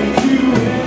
to you.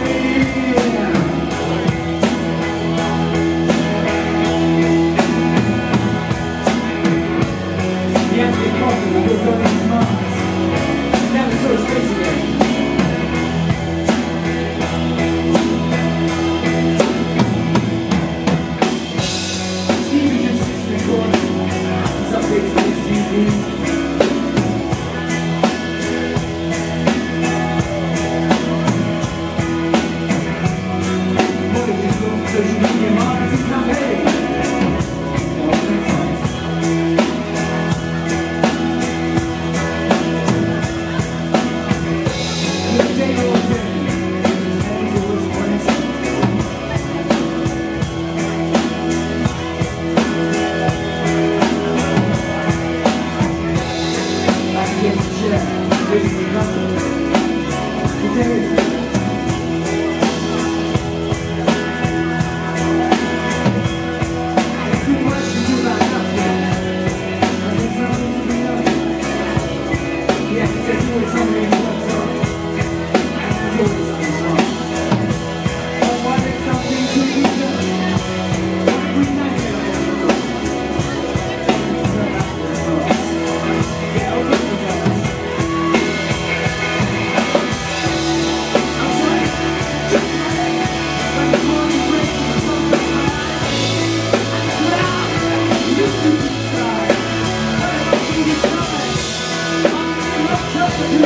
Hallelujah.